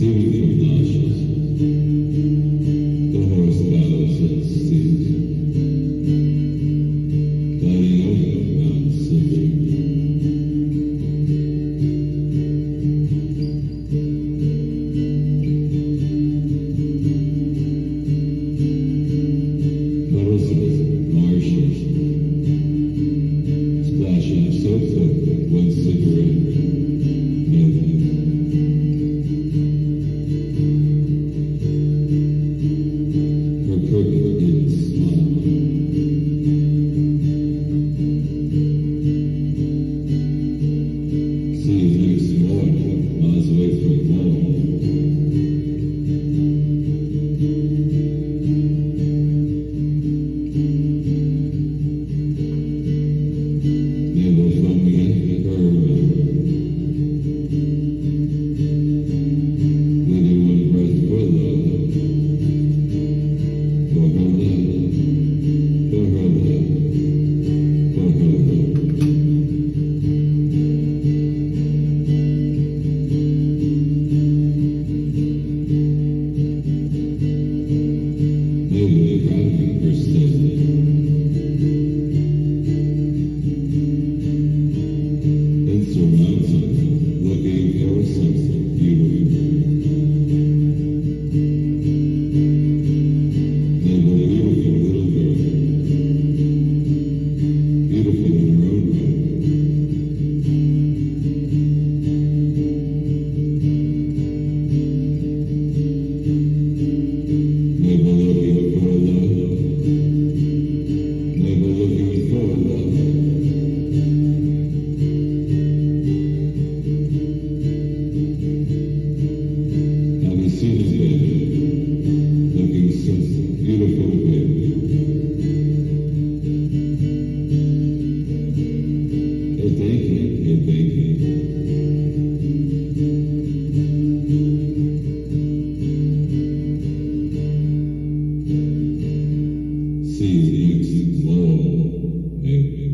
the see you tomorrow.